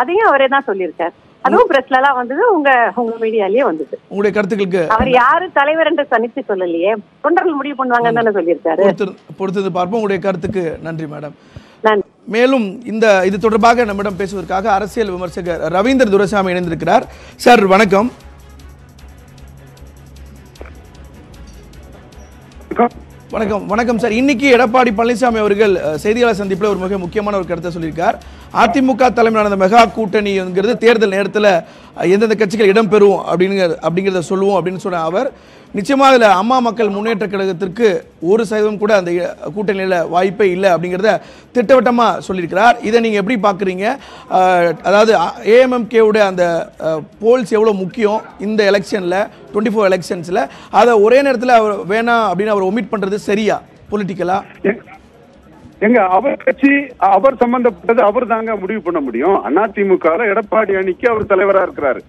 அதையும் அவரே தான் சொல்லியிருக்காரு. அதுவும் பிரஸ்ல எல்லாம் வந்தது உங்க உங்க மீடியாலயே வந்தது. உங்களுடைய கருத்துக்களுக்கு அவர் யாரு தலைவர் என்று தனித்து சொல்லலையே தொண்டர்கள் முடிவு பண்ணுவாங்கன்னு தானே சொல்லியிருக்காரு. பொறுத்து பொறுத்தது பார்ப்போம். உங்களுடைய கருத்துக்கு நன்றி மேடம். மேலும் இந்த இது தொடர்பாக நம்மிடம் பேசுவதற்காக அரசியல் விமர்சகர் ரவீந்திர துரைசாமி இணைந்திருக்கிறார். சார் வணக்கம். வணக்கம் வணக்கம் சார். இன்னைக்கு எடப்பாடி பழனிசாமி அவர்கள் செய்தியாளர் சந்திப்பில் ஒரு மிக முக்கியமான ஒரு கருத்தை சொல்லியிருக்கார். அதிமுக தலைமையிலான மெகா கூட்டணிங்கிறது தேர்தல் நேரத்தில் எந்தெந்த கட்சிகள் இடம்பெறும் அப்படிங்கிற அப்படிங்கிறத சொல்லுவோம் அப்படின்னு சொன்ன அவர் நிச்சயமாக அதில் அம்மா மக்கள் முன்னேற்ற கழகத்திற்கு ஒரு சதவீதம் கூட அந்த கூட்டணியில் வாய்ப்பே இல்லை அப்படிங்கிறத திட்டவட்டமாக சொல்லியிருக்கிறார். இதை நீங்கள் எப்படி பார்க்குறீங்க? அதாவது ஏஎம்எம்கேவுடைய அந்த போல்ஸ் எவ்வளோ முக்கியம் இந்த எலெக்ஷனில் டுவெண்ட்டி ஃபோர் எலெக்ஷன்ஸில் அதை ஒரே நேரத்தில் அவர் வேணாம் அப்படின்னு அவர் ஒமிட் பண்ணுறது சரியா? பொலிட்டிக்கலாக எங்க அவர் கட்சி அவர் சம்பந்தப்பட்டது அவர் தாங்க முடிவு பண்ண முடியும். அதிமுக எடப்பாடி அணிக்கு அவர் தலைவரா இருக்கிறாரு.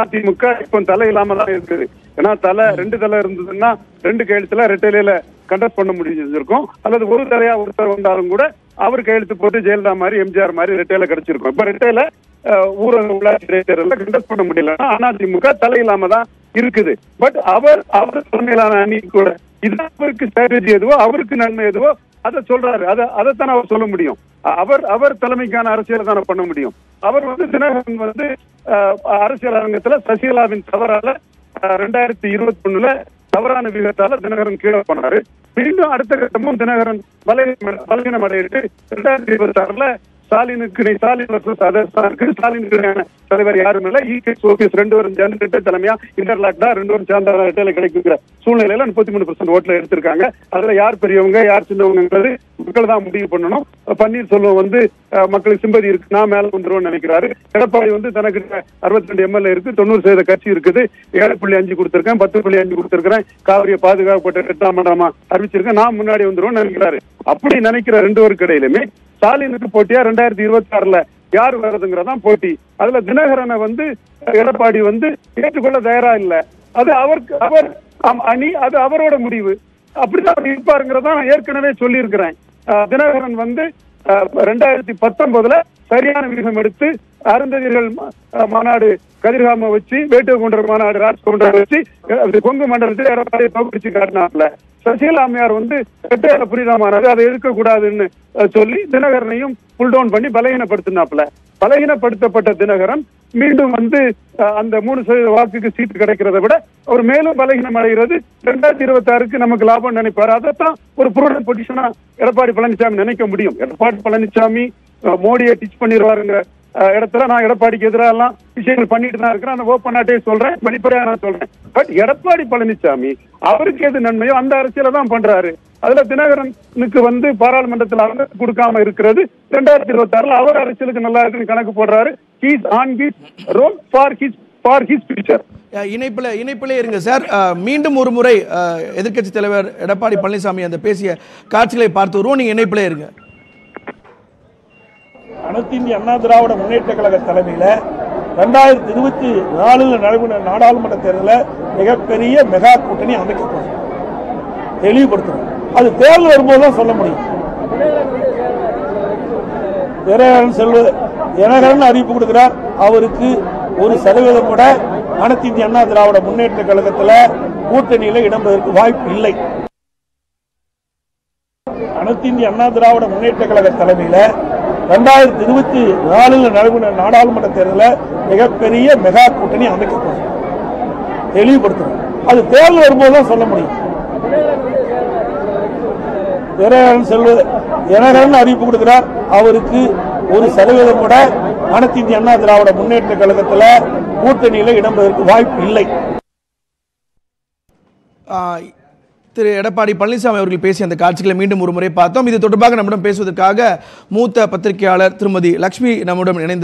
அதிமுக இப்போ தலை இல்லாம தான் இருக்குது. ஏன்னா தலை ரெண்டு தலை இருந்ததுன்னா ரெண்டு கையெழுத்துல ரெட்டையில கண்டக்ட் பண்ண முடிஞ்சிருக்கும் அல்லது ஒரு தலையா ஒருத்தர் வந்தாலும் கூட அவர் கையெழுத்து போட்டு ஜெயலலிதா மாதிரி எம்ஜிஆர் மாதிரி ரெட்டையில கிடைச்சிருக்கும். இப்ப ரெட்டையில ஊரக உள்ளாட்சி இடைத்தேர்தல கண்டக்ட் பண்ண முடியலன்னா அதிமுக தலை இல்லாம தான் இருக்குது. பட் அவர் அவர் தலைமையிலான அணி கூட இது அவருக்கு ஸ்ட்ராட்டஜி எதுவோ அவருக்கு நன்மை எதுவோ அதை சொல்றாரு. அதை அதைத்தான் அவர் சொல்ல முடியும். அவர் அவர் தலைமைக்கான அரசியலை தானே பண்ண முடியும். அவர் வந்து தினகரன் வந்து அரசியல் அரங்கத்துல சசிகலாவின் தவறால அஹ், ரெண்டாயிரத்தி இருபத்தி ஒண்ணுல தவறான விகிதத்தால தினகரன் கீழே போனாரு. மீண்டும் அடுத்த கட்டமும் தினகரன் பலவீனம் பலவீனம் அடையிட்டு ரெண்டாயிரத்தி இருபத்தி ஆறுல ஸ்டாலினுக்கு இணை- ஸ்டாலின் தான் ஸ்டாலினுக்கு தலைவர் யாரும் இல்ல. இகேஸ் ஓபிஎஸ் ரெண்டு பேரும் சேர்ந்து தலைமையா? இன்டர்லாக் தான் ரெண்டு பேரும் சேர்ந்த ரெட்டையில கிடைக்கிற சூழ்நிலையில முப்பத்தி மூணு பர்சன்ட் ஓட்டுல எடுத்திருக்காங்க. அதுல யார் பெரியவங்க யார் சின்னவங்கிறது மக்கள் தான் முடிவு பண்ணணும். பன்னீர்செல்வம் வந்து மக்களுக்கு சிம்பதி இருக்கு. நான் மேல வந்துருவோம்னு நினைக்கிறாரு. எடப்பாடி வந்து தனக்கு அறுபத்தி ரெண்டு எம்எல்ஏ இருக்கு. தொண்ணூறு சதவீத கட்சி இருக்குது. ஏழு புள்ளி அஞ்சு கொடுத்திருக்கேன். பத்து புள்ளி அஞ்சு கொடுத்திருக்கிறேன். காவிரியை பாதுகாக்கப்பட்ட எட்டாம் மண்டலமா அறிவிச்சிருக்கேன். நான் முன்னாடி வந்துருவோம்னு நினைக்கிறாரு. அப்படி நினைக்கிற ரெண்டு பேருக்கு இடையிலுமே ஸ்டாலினுக்கு போட்டியா ரெண்டாயிரத்தி இருபத்தி ஆறுல யார் வர்றதுங்கிறதான் போட்டி. அதுல தினகரனை வந்து எடப்பாடி வந்து ஏற்றுக்கொள்ள தயாரா இல்ல. அது அவருக்கு அவர் அணி அது அவரோட முடிவு. அப்படிதான் அவர் இருப்பாருங்கிறத நான் ஏற்கனவே சொல்லியிருக்கிறேன். தினகரன் வந்து ரெண்டாயிரத்தி பத்தொன்பதுல சரியான விகிதம் எடுத்து அருந்ததியர்கள் மாநாடு கதிர்காம வச்சு வேட்டுக்கொண்டர் மாநாடு ராஜ்கொண்டர் வச்சு கொங்கு மண்டலத்தில் எடப்பாடி தோற்கடிச்சு காட்டினாப்ல சசிகலா அம்மையார் வந்து ரெட்டையில புனிதமானது அதை எதிர்க்க கூடாதுன்னு சொல்லி தினகரனையும் புல் டவுன் பண்ணி பலகீனப்படுத்தினாப்ல பலகீனப்படுத்தப்பட்ட தினகரன் மீண்டும் வந்து அந்த மூணு சதவீத வாக்குக்கு சீட்டு கிடைக்கிறத விட அவர் மேலும் பலகீனம் அடைகிறது. ரெண்டாயிரத்தி இருபத்தி ஆறுக்கு நமக்கு லாபம் நினைப்பாரு. அதைத்தான் ஒரு புரோட பொசிஷனா எடப்பாடி பழனிசாமி நினைக்க முடியும். எடப்பாடி பழனிசாமி மோடியை டிச் பண்ணிடுவாருங்கிற இடத்துல நான் எடப்பாடிக்கு எதிராக எல்லாம் விஷயங்கள் பண்ணிட்டு தான் இருக்கிறேன். அந்த ஓப்பனாட்டே சொல்றேன். வெளிப்படையா நான் சொல்றேன். பட் எடப்பாடி பழனிசாமி அவருக்கு எது நன்மையோ அந்த அரசியல தான் பண்றாரு. அதுல தினகரனுக்கு வந்து பாராளுமன்றத்தில் அவங்க கொடுக்காம இருக்கிறது. ரெண்டாயிரத்தி இருபத்தி ஆறுல அவர் அரசியலுக்கு நல்லா இருக்குன்னு கணக்கு போடுறாரு. He's on his role for his for his future இணைப்பில் இணைப்பிலே இருங்க சார் மீண்டும் ஒரு முறை எதிர்க்கட்சி தலைவர் எடப்பாடி பழனிசாமி அந்த பேசிய காட்சிகளை பார்த்து வருவோம். நீங்க இணைப்பிலே இருங்க. அனைத்து இந்திய அண்ணா திராவிட முன்னேற்ற கழக தலைமையில ரெண்டாயிரத்தி இருபத்தி நாலில் நடைபெற நாடாளுமன்ற தேர்தலில் மிகப்பெரிய மெகா கூட்டணி அமைக்கப்படும். தெளிவுபடுத்தணும் அது தேர்தல் வரும்போது தான் சொல்ல முடியும். தினகரன் செல்வது தினகரன் அறிவிப்பு கொடுக்கிறார். அவருக்கு ஒரு சதவீதம் கூட அனைத்து இந்திய அண்ணா திராவிட முன்னேற்ற கழகத்தில் கூட்டணியில இடம்பெறுவதற்கு வாய்ப்பு இல்லை. அனைத்து இந்திய அண்ணா திராவிட முன்னேற்ற கழக தலைமையில ரெண்டாயிரத்தி இருபத்தி நாலில் நடைபெற நாடாளுமன்ற தேர்தலில் மிகப்பெரிய மெகா கூட்டணி அமைக்கப்படும் தெளிவுபடுத்தணும் அது தேர்தல் வரும்போது தான் சொல்ல முடியும். தினகரன் செல்வது தினகரன் அறிவிப்பு கொடுக்கிறார். அவருக்கு ஒரு சதவீதம் கூட அனைத்து இந்திய அண்ணா திராவிட முன்னேற்ற கழகத்தில் கூட்டணியில இடம்பெறுவதற்கு வாய்ப்பு இல்லை. ஆஹ் திரு எடப்பாடி பழனிசாமி அவர்கள் பேசிய அந்த காட்சிகளை மீண்டும் ஒரு முறை பார்த்தோம். இது தொடர்பாக நம்மிடம் பேசுவதற்காக மூத்த பத்திரிகையாளர் திருமதி லக்ஷ்மி நம்முடன் இணைந்து